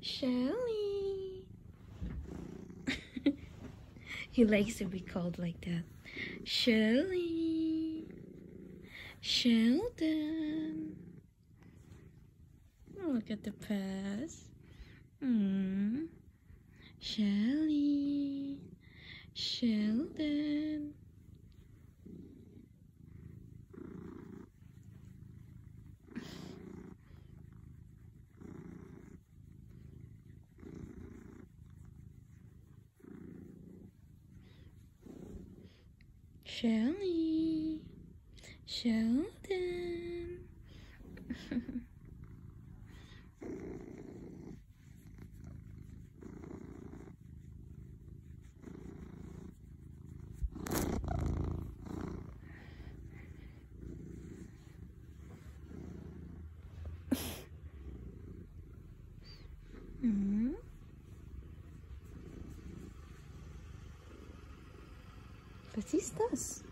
Shelly. he likes to be called like that. Shelly. Sheldon. Look at the pass. Hmm. Shelly. Sheldon. Shelly. Sheldon. Pues Batistas.